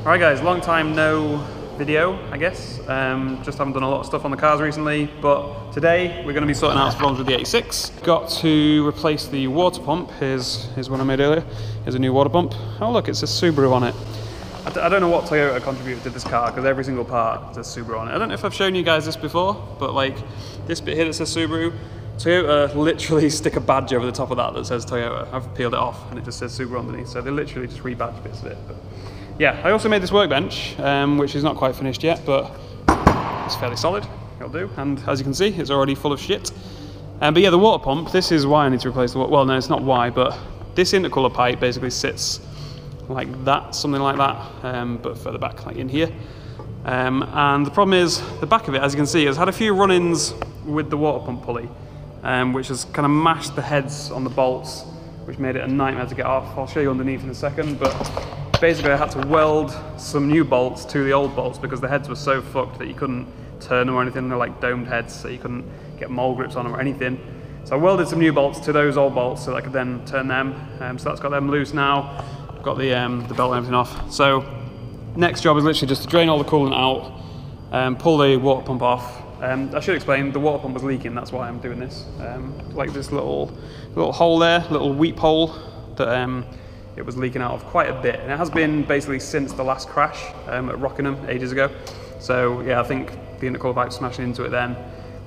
Alright guys, long time no video, I guess. Um, just haven't done a lot of stuff on the cars recently, but today we're going to be sorting out problems with the 86. Got to replace the water pump. Here's, here's one I made earlier. Here's a new water pump. Oh look, it's a Subaru on it. I don't know what Toyota contributed to this car because every single part says Subaru on it. I don't know if I've shown you guys this before, but like this bit here that says Subaru, Toyota literally stick a badge over the top of that that says Toyota. I've peeled it off and it just says Subaru underneath. So they literally just rebadge bits of it. But yeah, I also made this workbench, um, which is not quite finished yet, but it's fairly solid. It'll do. And as you can see, it's already full of shit. Um, but yeah, the water pump. This is why I need to replace the water. Well, no, it's not why, but this intercooler pipe basically sits like that, something like that, um, but further back, like in here. Um, and the problem is, the back of it, as you can see, has had a few run-ins with the water pump pulley, um, which has kind of mashed the heads on the bolts, which made it a nightmare to get off. I'll show you underneath in a second, but basically I had to weld some new bolts to the old bolts because the heads were so fucked that you couldn't turn them or anything. They're like domed heads, so you couldn't get mole grips on them or anything. So I welded some new bolts to those old bolts so I could then turn them. Um, so that's got them loose now. Got the, um, the belt and everything off. So next job is literally just to drain all the coolant out, um, pull the water pump off. Um, I should explain, the water pump was leaking, that's why I'm doing this. Um, like this little little hole there, little weep hole that um, it was leaking out of quite a bit. And it has been basically since the last crash um, at Rockingham ages ago. So yeah, I think the intercooler pipe smashing into it then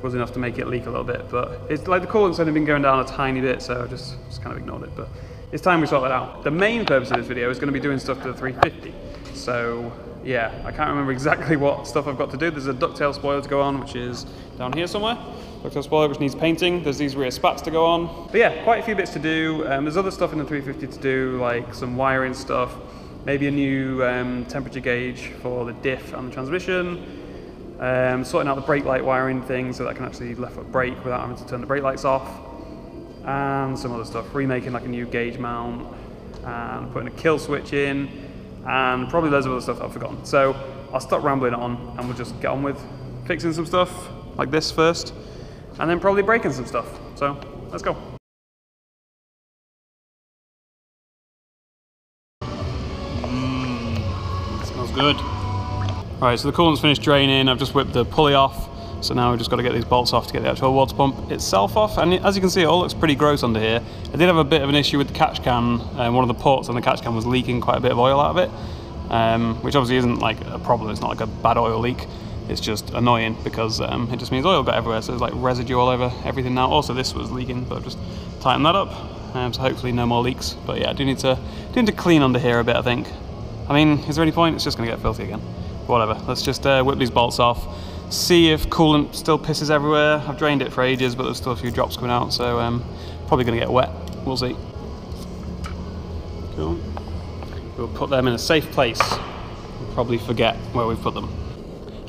was enough to make it leak a little bit. But it's like the coolant's only been going down a tiny bit, so I just, just kind of ignored it. But it's time we sort that out. The main purpose of this video is going to be doing stuff to the 350. So yeah, I can't remember exactly what stuff I've got to do. There's a ducktail spoiler to go on, which is down here somewhere. Spoiler, which needs painting. There's these rear spats to go on. But yeah, quite a few bits to do. Um, there's other stuff in the 350 to do, like some wiring stuff, maybe a new um, temperature gauge for the diff and the transmission, um, sorting out the brake light wiring thing so that I can actually left foot brake without having to turn the brake lights off, and some other stuff. Remaking like a new gauge mount, and putting a kill switch in, and probably loads of other stuff I've forgotten. So I'll stop rambling on and we'll just get on with fixing some stuff like this first, and then probably breaking some stuff. So let's go. Mm, smells good. All right, so the coolant's finished draining. I've just whipped the pulley off. So now we've just got to get these bolts off to get the actual water pump itself off. And as you can see, it all looks pretty gross under here. I did have a bit of an issue with the catch can. Um, one of the ports on the catch can was leaking quite a bit of oil out of it, um, which obviously isn't like a problem. It's not like a bad oil leak. It's just annoying because um, it just means oil got everywhere. So there's like residue all over everything now. Also, this was leaking, but I've just tightened that up. Um, so hopefully no more leaks. But yeah, I do need to do need to clean under here a bit. I think. I mean, is there any point? It's just going to get filthy again. Whatever. Let's just uh, whip these bolts off see if coolant still pisses everywhere. I've drained it for ages, but there's still a few drops coming out, so um, probably going to get wet. We'll see. Cool. We'll put them in a safe place. We'll probably forget where we've put them.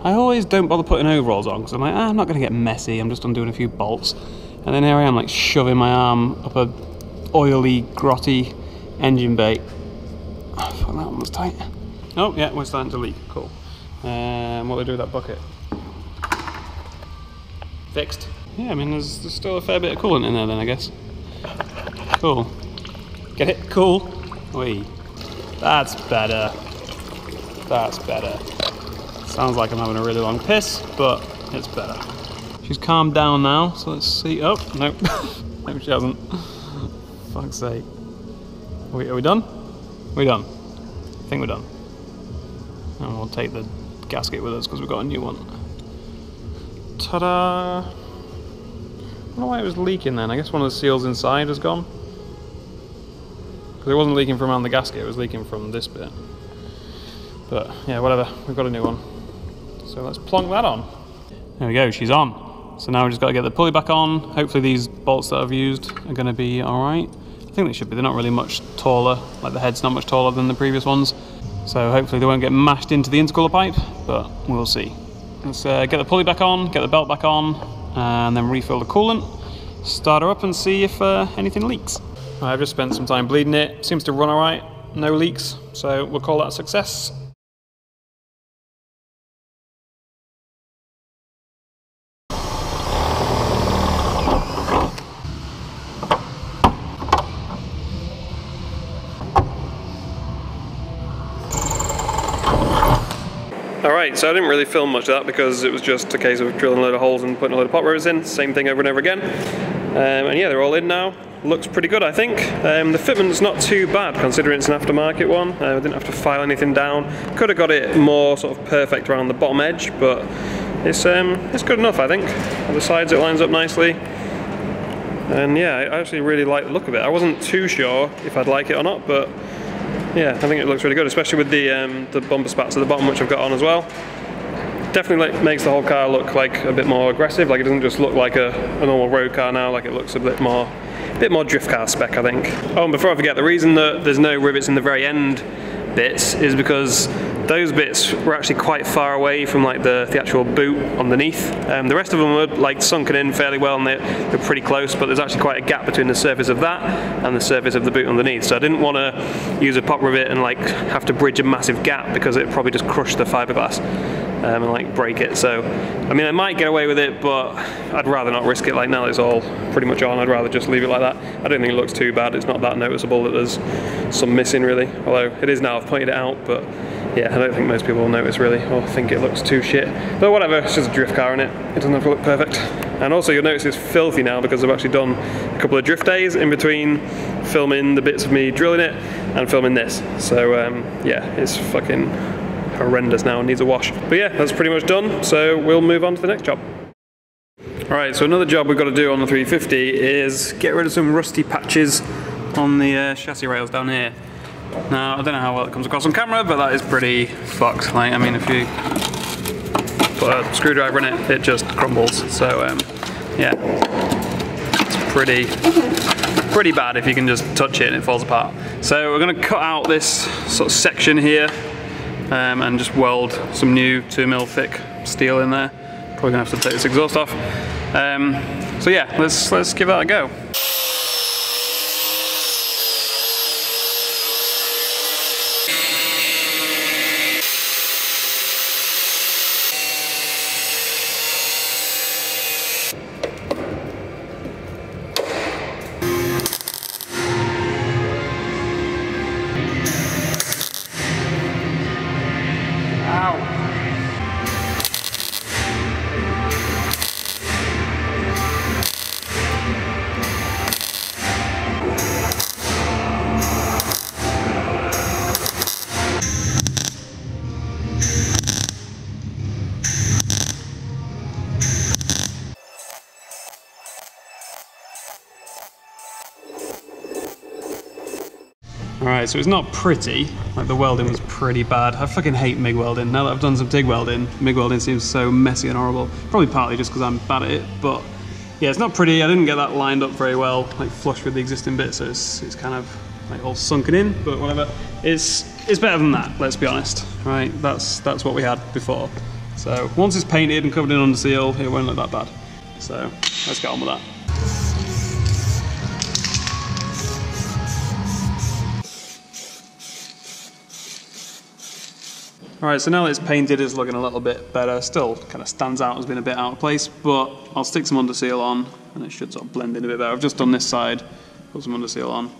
I always don't bother putting overalls on because I'm like, ah, I'm not going to get messy. I'm just undoing a few bolts, and then here I am, like shoving my arm up a oily, grotty engine bay. Oh, fuck, that one was tight. Oh yeah, we're starting to leak. Cool. Um, what do we do with that bucket? Fixed. Yeah, I mean, there's, there's still a fair bit of coolant in there then, I guess. Cool. Get it? Cool. Wait. That's better. That's better. Sounds like I'm having a really long piss, but it's better. She's calmed down now, so let's see. Oh, nope. no, she hasn't. Fuck's sake. Are we, are we done? Are we done? I think we're done. And we'll take the gasket with us because we've got a new one. Ta-da! I don't know why it was leaking then. I guess one of the seals inside has gone. Because it wasn't leaking from around the gasket, it was leaking from this bit. But yeah, whatever. We've got a new one. So let's plonk that on. There we go, she's on. So now we just got to get the pulley back on. Hopefully these bolts that I've used are going to be alright. I think they should be. They're not really much taller. Like the head's not much taller than the previous ones. So hopefully they won't get mashed into the intercooler pipe, but we'll see. Let's uh, get the pulley back on, get the belt back on, and then refill the coolant, start her up and see if uh, anything leaks. I've just spent some time bleeding it, seems to run alright, no leaks, so we'll call that a success. So I didn't really film much of that because it was just a case of drilling a load of holes and putting a load of pop rivets in. Same thing over and over again. Um, and yeah, they're all in now. Looks pretty good, I think. Um, the fitment's not too bad considering it's an aftermarket one. Uh, I didn't have to file anything down. Could have got it more sort of perfect around the bottom edge, but it's um, it's good enough, I think. On the sides it lines up nicely. And yeah, I actually really like the look of it. I wasn't too sure if I'd like it or not, but yeah, I think it looks really good, especially with the um, the bumper spats at the bottom, which I've got on as well. Definitely like, makes the whole car look like a bit more aggressive. Like it doesn't just look like a, a normal road car now. Like it looks a bit more, a bit more drift car spec, I think. Oh, and before I forget, the reason that there's no rivets in the very end bits is because those bits were actually quite far away from like the, the actual boot underneath. Um, the rest of them were like sunken in fairly well and they're, they're pretty close, but there's actually quite a gap between the surface of that and the surface of the boot underneath. So I didn't want to use a pop rivet and like have to bridge a massive gap because it probably just crushed the fiberglass. Um, and like break it. So, I mean, I might get away with it, but I'd rather not risk it. Like now, it's all pretty much on. I'd rather just leave it like that. I don't think it looks too bad. It's not that noticeable that there's some missing really. Although it is now. I've pointed it out, but yeah, I don't think most people will notice really or think it looks too shit. But whatever, it's just a drift car in it. It doesn't have to look perfect. And also you'll notice it's filthy now because I've actually done a couple of drift days in between filming the bits of me drilling it and filming this. So um, yeah, it's fucking horrendous now and needs a wash. But yeah, that's pretty much done. So we'll move on to the next job. Alright, so another job we've got to do on the 350 is get rid of some rusty patches on the uh, chassis rails down here. Now, I don't know how well it comes across on camera, but that is pretty fucked. Like, I mean, if you put a screwdriver in it, it just crumbles. So, um, yeah, it's pretty, pretty bad if you can just touch it and it falls apart. So we're gonna cut out this sort of section here um, and just weld some new two mil thick steel in there. Probably gonna have to take this exhaust off. Um, so yeah, let's let's give that a go. Alright, so it's not pretty, like the welding was pretty bad. I fucking hate MIG welding. Now that I've done some TIG welding, MIG welding seems so messy and horrible. Probably partly just because I'm bad at it, but yeah, it's not pretty. I didn't get that lined up very well, like flush with the existing bit, so it's, it's kind of like all sunken in, but whatever. It's, it's better than that, let's be honest, right? That's, that's what we had before. So once it's painted and covered in under seal, it won't look that bad. So let's get on with that. Alright, so now that it's painted, it's looking a little bit better. Still kind of stands out as being a bit out of place, but I'll stick some under seal on and it should sort of blend in a bit better. I've just done this side, put some under seal on.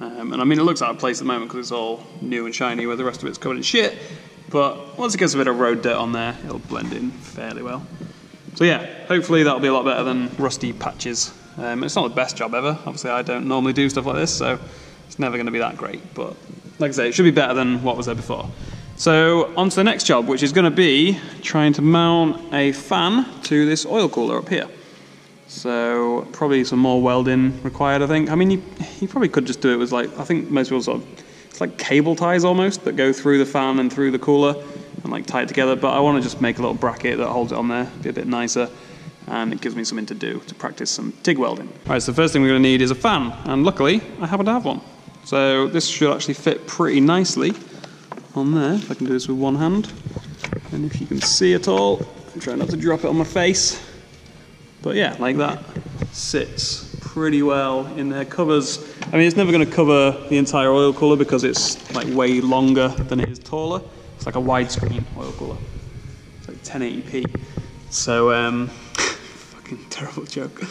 Um, and I mean, it looks out of place at the moment because it's all new and shiny where the rest of it's covered in shit. But once it gets a bit of road dirt on there, it'll blend in fairly well. So yeah, hopefully that'll be a lot better than rusty patches. Um, it's not the best job ever. Obviously, I don't normally do stuff like this, so it's never going to be that great. But like I say, it should be better than what was there before. So on to the next job, which is going to be trying to mount a fan to this oil cooler up here. So probably some more welding required, I think. I mean, you, you probably could just do it with like, I think most people sort of, it's like cable ties almost that go through the fan and through the cooler and like tie it together. But I want to just make a little bracket that holds it on there, be a bit nicer. And it gives me something to do to practice some TIG welding. All right, so the first thing we're going to need is a fan. And luckily, I happen to have one. So this should actually fit pretty nicely on there. If I can do this with one hand. And if you can see it all, I'm trying not to drop it on my face. But yeah, like that. Sits pretty well in there. Covers, I mean, it's never going to cover the entire oil cooler because it's like way longer than it is taller. It's like a widescreen oil cooler. It's like 1080p. So, um, fucking terrible joke.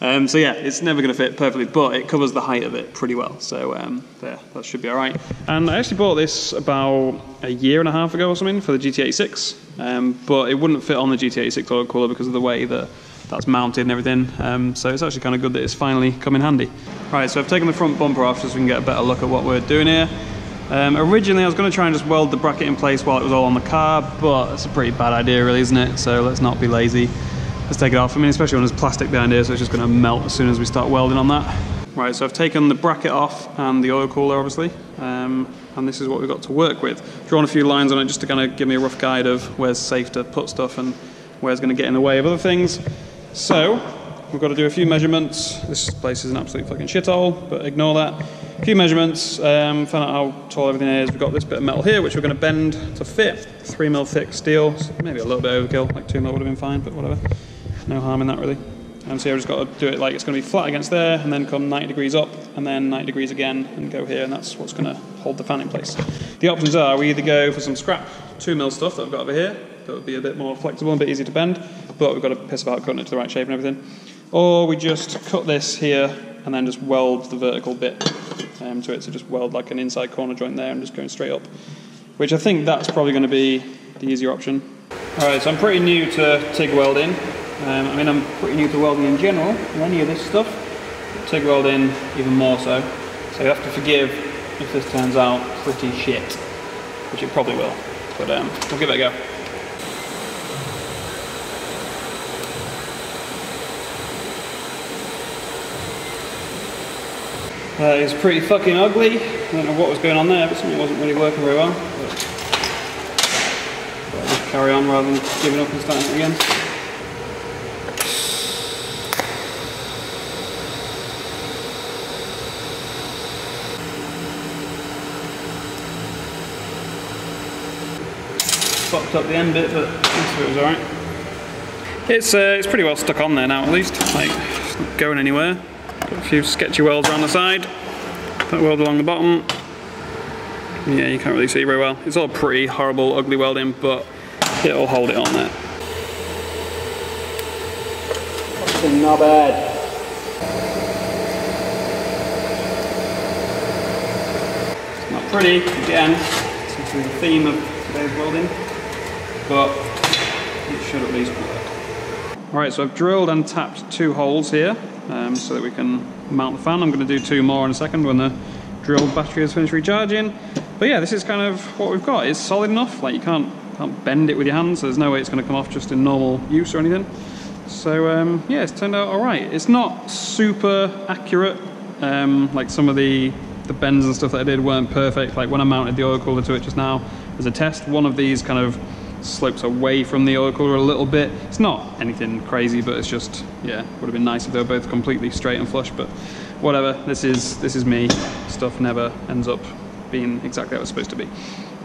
Um, so yeah, it's never going to fit perfectly, but it covers the height of it pretty well. So um, there, that should be all right. And I actually bought this about a year and a half ago or something for the GT86, um, but it wouldn't fit on the GT86 oil cooler because of the way that that's mounted and everything. Um, so it's actually kind of good that it's finally come in handy. Right, so I've taken the front bumper off just so we can get a better look at what we're doing here. Um, originally, I was going to try and just weld the bracket in place while it was all on the car, but it's a pretty bad idea, really, isn't it? So let's not be lazy. Let's take it off. I mean, especially when there's plastic behind here, so it's just going to melt as soon as we start welding on that. Right, so I've taken the bracket off and the oil cooler, obviously, um, and this is what we've got to work with. Drawn a few lines on it just to kind of give me a rough guide of where's safe to put stuff and where's going to get in the way of other things. So, we've got to do a few measurements. This place is an absolute fucking shithole, but ignore that. A few measurements, um, find out how tall everything is. We've got this bit of metal here, which we're going to bend to fit. Three mil thick steel, maybe a little bit overkill, like two mil would have been fine, but whatever no harm in that really. And so I've just got to do it like it's going to be flat against there and then come 90 degrees up and then 90 degrees again and go here and that's what's going to hold the fan in place. The options are we either go for some scrap 2 mil stuff that I've got over here that would be a bit more flexible and a bit easier to bend but we've got to piss about cutting it to the right shape and everything. Or we just cut this here and then just weld the vertical bit um, to it so just weld like an inside corner joint there and just going straight up which I think that's probably going to be the easier option. Alright so I'm pretty new to TIG welding um, I mean, I'm pretty new to welding in general, and any of this stuff. TIG welding, even more so. So you have to forgive if this turns out pretty shit, which it probably will. But um, we'll give it a go. Is pretty fucking ugly. I don't know what was going on there, but something wasn't really working very well. But I'll just carry on rather than giving up and starting again. Fucked up the end bit, but it was alright. It's uh, it's pretty well stuck on there now at least, like it's not going anywhere. Got a few sketchy welds around the side, that weld along the bottom. Yeah, you can't really see very well. It's all pretty horrible, ugly welding, but it'll hold it on there. Fucking not bad. It's not pretty, again, this is the theme of today's welding but it should at least work. Alright, so I've drilled and tapped two holes here um, so that we can mount the fan. I'm going to do two more in a second when the drilled battery is finished recharging. But yeah, this is kind of what we've got. It's solid enough, like you can't, can't bend it with your hands, so there's no way it's going to come off just in normal use or anything. So um, yeah, it's turned out alright. It's not super accurate, um, like some of the, the bends and stuff that I did weren't perfect. Like when I mounted the oil cooler to it just now as a test, one of these kind of slopes away from the oil cooler a little bit. It's not anything crazy, but it's just, yeah, would have been nice if they were both completely straight and flush, but whatever, this is, this is me. Stuff never ends up being exactly how it's supposed to be.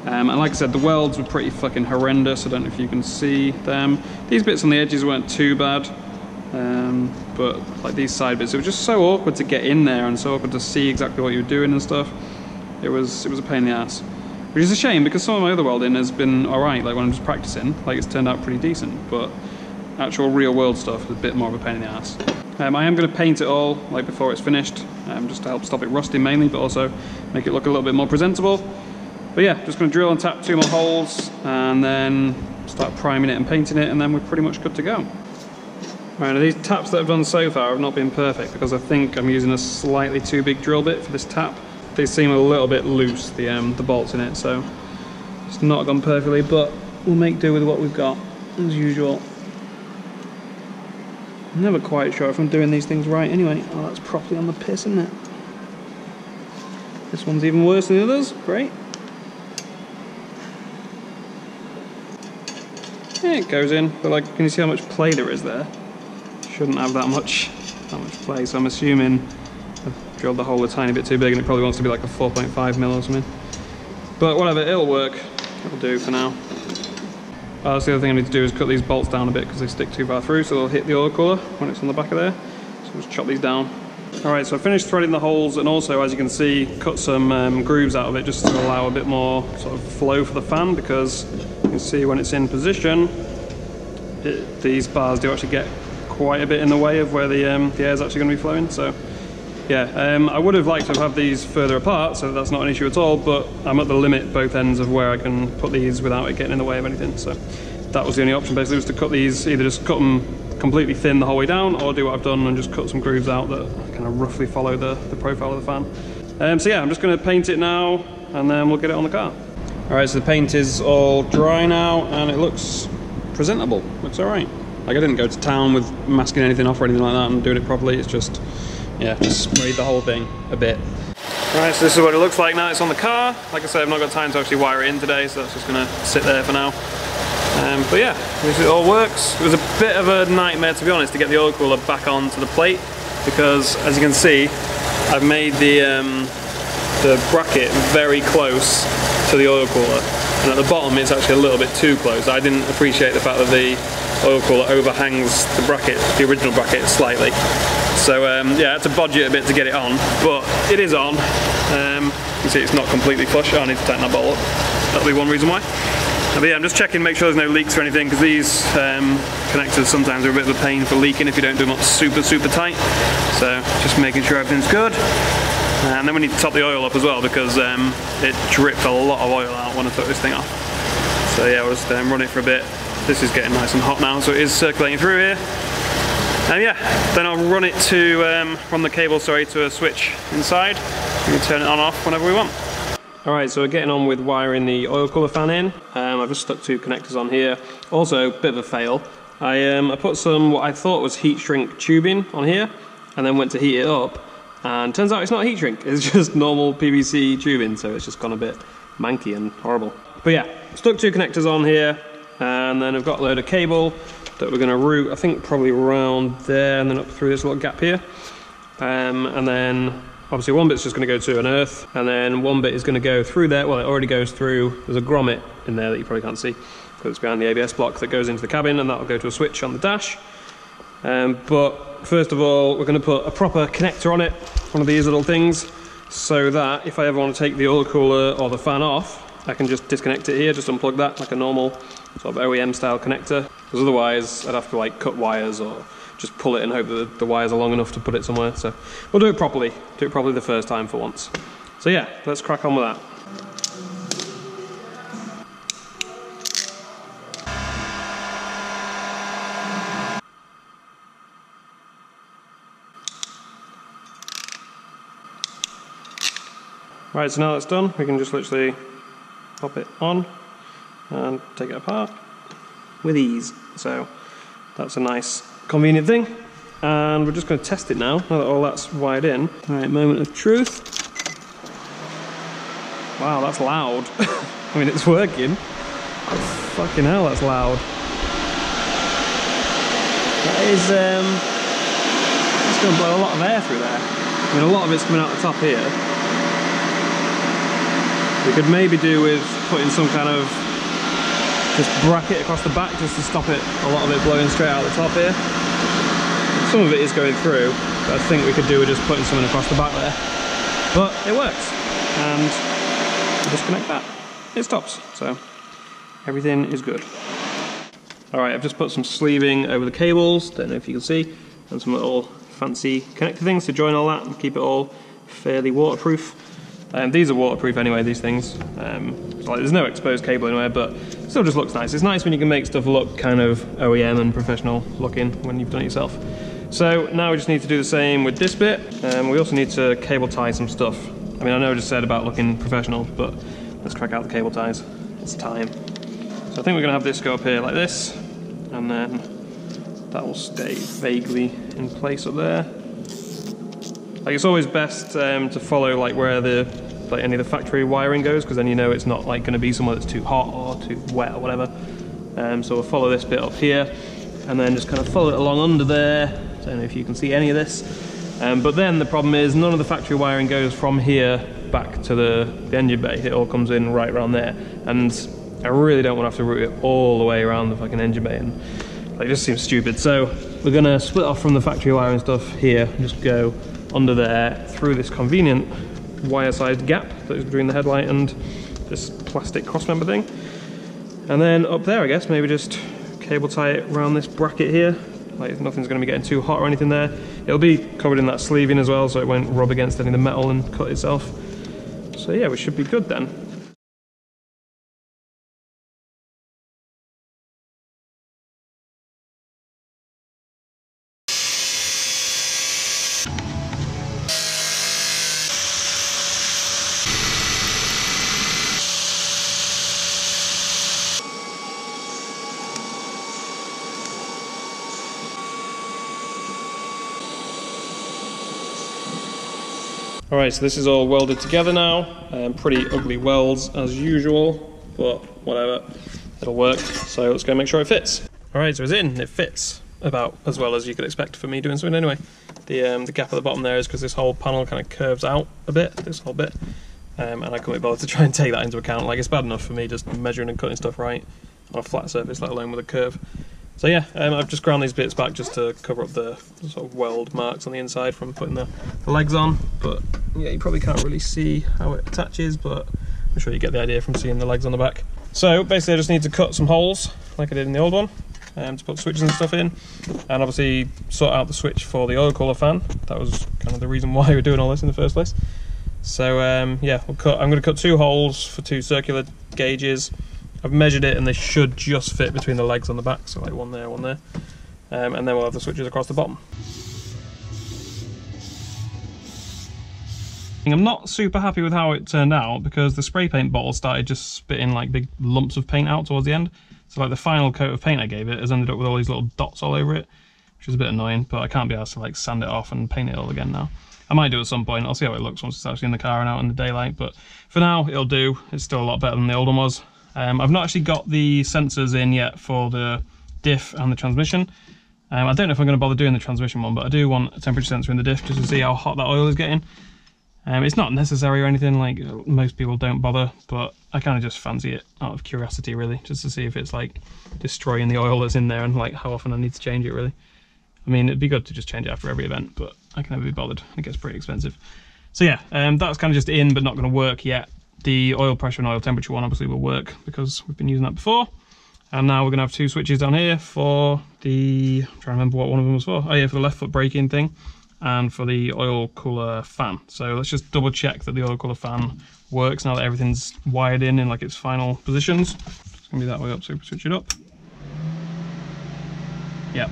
Um, and like I said, the welds were pretty fucking horrendous. I don't know if you can see them. These bits on the edges weren't too bad, um, but like these side bits, it was just so awkward to get in there and so awkward to see exactly what you were doing and stuff. It was, it was a pain in the ass. Which is a shame because some of my other welding has been alright, like when I'm just practicing, like it's turned out pretty decent, but actual real world stuff is a bit more of a pain in the ass. Um, I am going to paint it all like before it's finished, um, just to help stop it rusting mainly, but also make it look a little bit more presentable. But yeah, just going to drill and tap two more holes and then start priming it and painting it and then we're pretty much good to go. Right, these taps that I've done so far have not been perfect because I think I'm using a slightly too big drill bit for this tap they seem a little bit loose, the, um, the bolts in it, so it's not gone perfectly, but we'll make do with what we've got, as usual. I'm never quite sure if I'm doing these things right anyway. Oh, that's properly on the piss, isn't it? This one's even worse than the others. Great. Yeah, it goes in, but like, can you see how much play there is there? Shouldn't have that much, that much play, so I'm assuming drilled the hole a tiny bit too big and it probably wants to be like a 4.5 mil or something. But whatever, it'll work. It'll do for now. Uh, that's the other thing I need to do is cut these bolts down a bit because they stick too far through so they'll hit the oil cooler when it's on the back of there. So just chop these down. Alright, so I finished threading the holes and also, as you can see, cut some um, grooves out of it just to allow a bit more sort of flow for the fan because you can see when it's in position, it, these bars do actually get quite a bit in the way of where the, um, the air is actually going to be flowing. So yeah, um, I would have liked to have these further apart, so that's not an issue at all, but I'm at the limit both ends of where I can put these without it getting in the way of anything. So that was the only option basically was to cut these, either just cut them completely thin the whole way down or do what I've done and just cut some grooves out that kind of roughly follow the, the profile of the fan. Um, so yeah, I'm just going to paint it now and then we'll get it on the car. Alright, so the paint is all dry now and it looks presentable, looks alright. Like I didn't go to town with masking anything off or anything like that and doing it properly, it's just yeah, just sprayed the whole thing a bit. Right, so this is what it looks like now it's on the car. Like I said, I've not got time to actually wire it in today, so that's just gonna sit there for now. Um, but yeah, this it all works. It was a bit of a nightmare, to be honest, to get the oil cooler back onto the plate, because as you can see, I've made the, um, the bracket very close to the oil cooler. And at the bottom, it's actually a little bit too close. I didn't appreciate the fact that the oil cooler overhangs the bracket, the original bracket, slightly. So um, yeah, I had to bodge it a bit to get it on, but it is on. Um, you see it's not completely flush. Oh, I need to tighten that bottle up. That'll be one reason why. But yeah, I'm just checking, to make sure there's no leaks or anything, because these um, connectors sometimes are a bit of a pain for leaking if you don't do them up super, super tight. So just making sure everything's good. And then we need to top the oil up as well, because um, it dripped a lot of oil out when I took this thing off. So yeah, we'll just um, run it for a bit. This is getting nice and hot now, so it is circulating through here. And yeah, then I'll run it to, um, run the cable, sorry, to a switch inside. We can turn it on off whenever we want. Alright, so we're getting on with wiring the oil cooler fan in. Um, I've just stuck two connectors on here. Also, bit of a fail. I, um, I put some what I thought was heat shrink tubing on here, and then went to heat it up, and turns out it's not heat shrink, it's just normal PVC tubing, so it's just gone a bit manky and horrible. But yeah, stuck two connectors on here, and then I've got a load of cable that we're going to route, I think probably around there, and then up through this little gap here. Um, and then Obviously one bit's just going to go to an earth and then one bit is going to go through there. Well, it already goes through. There's a grommet in there that you probably can't see because it's behind the ABS block that goes into the cabin and that'll go to a switch on the dash. Um, but first of all, we're going to put a proper connector on it, one of these little things, so that if I ever want to take the oil cooler or the fan off, I can just disconnect it here, just unplug that like a normal sort of OEM style connector. Because otherwise I'd have to like cut wires or just pull it and hope that the wires are long enough to put it somewhere. So we'll do it properly, do it properly the first time for once. So yeah, let's crack on with that. Right, so now that's done, we can just literally pop it on and take it apart with ease. So that's a nice convenient thing. And we're just going to test it now, now that all that's wired in. All right, moment of truth. Wow, that's loud. I mean, it's working. Fucking hell, that's loud. That is, um, it's going to blow a lot of air through there. I mean, a lot of it's coming out the top here. We could maybe do with putting some kind of just bracket across the back just to stop it, a lot of it blowing straight out the top here. Some of it is going through, but I think we could do with just putting something across the back there. But it works, and disconnect that. It stops, so everything is good. All right, I've just put some sleeving over the cables, don't know if you can see, and some little fancy connector things to join all that and keep it all fairly waterproof. Um, these are waterproof anyway, these things. Um, like, there's no exposed cable anywhere, but it still just looks nice. It's nice when you can make stuff look kind of OEM and professional looking when you've done it yourself. So now we just need to do the same with this bit. Um, we also need to cable tie some stuff. I mean, I know I just said about looking professional, but let's crack out the cable ties. It's time. So I think we're gonna have this go up here like this, and then that will stay vaguely in place up there. Like it's always best um, to follow like where the like any of the factory wiring goes, because then you know it's not like going to be somewhere that's too hot or too wet or whatever. Um, so we'll follow this bit up here, and then just kind of follow it along under there, I don't know if you can see any of this. Um, but then the problem is none of the factory wiring goes from here back to the, the engine bay. It all comes in right around there. And I really don't want to have to route it all the way around the fucking engine bay. And like, it just seems stupid. So we're going to split off from the factory wiring stuff here and just go under there through this convenient wire-sized gap that is between the headlight and this plastic crossmember thing. And then up there, I guess, maybe just cable tie it around this bracket here Like nothing's going to be getting too hot or anything there. It'll be covered in that sleeving as well, so it won't rub against any of the metal and cut itself. So yeah, we should be good then. Right, so this is all welded together now. Um, pretty ugly welds as usual, but whatever, it'll work. So let's go make sure it fits. All right, so it's in, it fits about as well as you could expect for me doing something anyway. The, um, the gap at the bottom there is because this whole panel kind of curves out a bit, this whole bit. Um, and I couldn't be bothered to try and take that into account. Like it's bad enough for me just measuring and cutting stuff right on a flat surface, let alone with a curve. So yeah, um, I've just ground these bits back just to cover up the sort of weld marks on the inside from putting the, the legs on. But yeah, you probably can't really see how it attaches, but I'm sure you get the idea from seeing the legs on the back. So basically I just need to cut some holes like I did in the old one um, to put switches and stuff in and obviously sort out the switch for the oil cooler fan. That was kind of the reason why we are doing all this in the first place. So um, yeah, we'll cut, I'm going to cut two holes for two circular gauges I've measured it and they should just fit between the legs on the back, so like one there, one there. Um, and then we'll have the switches across the bottom. I'm not super happy with how it turned out because the spray paint bottle started just spitting like big lumps of paint out towards the end. So like the final coat of paint I gave it has ended up with all these little dots all over it, which is a bit annoying, but I can't be asked to like sand it off and paint it all again now. I might do at some point, I'll see how it looks once it's actually in the car and out in the daylight, but for now it'll do. It's still a lot better than the old one was. Um, I've not actually got the sensors in yet for the diff and the transmission. Um, I don't know if I'm going to bother doing the transmission one, but I do want a temperature sensor in the diff just to see how hot that oil is getting. Um, it's not necessary or anything, like most people don't bother, but I kind of just fancy it out of curiosity really, just to see if it's like destroying the oil that's in there and like how often I need to change it really. I mean, it'd be good to just change it after every event, but I can never be bothered. It gets pretty expensive. So yeah, um, that's kind of just in, but not going to work yet. The oil pressure and oil temperature one obviously will work because we've been using that before. And now we're to have two switches down here for the, I'm trying to remember what one of them was for. Oh yeah, for the left foot braking thing and for the oil cooler fan. So let's just double check that the oil cooler fan works now that everything's wired in in like its final positions. It's to be that way up, so we switch it up. Yep,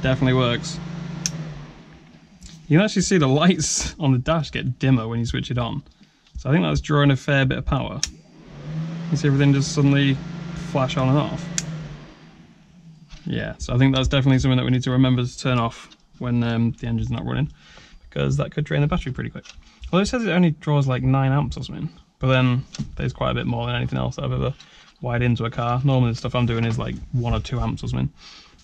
definitely works. You can actually see the lights on the dash get dimmer when you switch it on. So I think that's drawing a fair bit of power. You see everything just suddenly flash on and off. Yeah, so I think that's definitely something that we need to remember to turn off when um, the engine's not running, because that could drain the battery pretty quick. Although it says it only draws like 9 amps or something, but then there's quite a bit more than anything else I've ever wired into a car. Normally the stuff I'm doing is like 1 or 2 amps or something,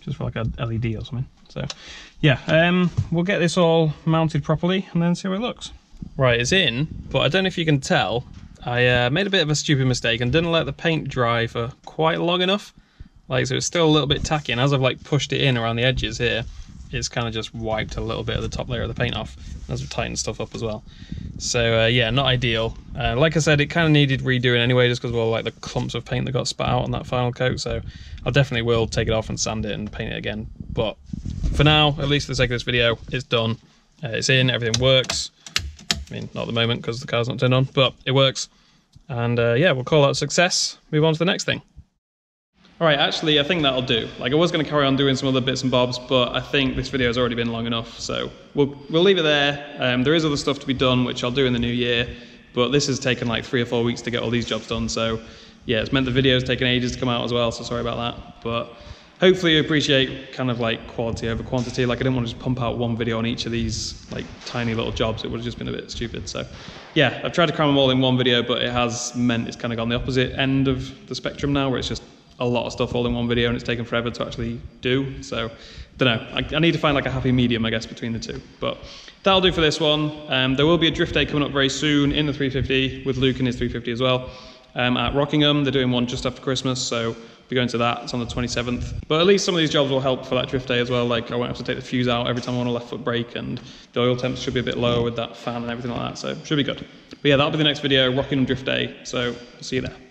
just for like a LED or something. So yeah, um, we'll get this all mounted properly and then see how it looks. Right, it's in, but I don't know if you can tell, I uh, made a bit of a stupid mistake and didn't let the paint dry for quite long enough. Like, so it's still a little bit tacky, and as I've like pushed it in around the edges here, it's kind of just wiped a little bit of the top layer of the paint off as we've tightened stuff up as well. So uh, yeah, not ideal. Uh, like I said, it kind of needed redoing anyway, just because of all like the clumps of paint that got spat out on that final coat. So I definitely will take it off and sand it and paint it again. But for now, at least for the sake of this video, it's done. Uh, it's in, everything works. I mean, not at the moment because the car's not turned on, but it works. And uh, yeah, we'll call that success. Move on to the next thing. All right, actually, I think that'll do. Like, I was going to carry on doing some other bits and bobs, but I think this video has already been long enough, so we'll, we'll leave it there. Um, there is other stuff to be done, which I'll do in the new year, but this has taken like three or four weeks to get all these jobs done, so yeah, it's meant the video's taken ages to come out as well, so sorry about that. But hopefully you appreciate kind of like quality over quantity. Like I didn't want to just pump out one video on each of these like tiny little jobs. It would have just been a bit stupid. So yeah, I've tried to cram them all in one video, but it has meant it's kind of gone the opposite end of the spectrum now, where it's just a lot of stuff all in one video and it's taken forever to actually do. So don't know. I, I need to find like a happy medium, I guess, between the two. But that'll do for this one. Um, there will be a drift day coming up very soon in the 350 with Luke and his 350 as well. Um, at Rockingham, they're doing one just after Christmas, so be going to that. It's on the 27th. But at least some of these jobs will help for that drift day as well. Like I won't have to take the fuse out every time I want a left foot brake and the oil temps should be a bit lower with that fan and everything like that. So should be good. But yeah, that'll be the next video, Rockingham Drift Day. So see you there.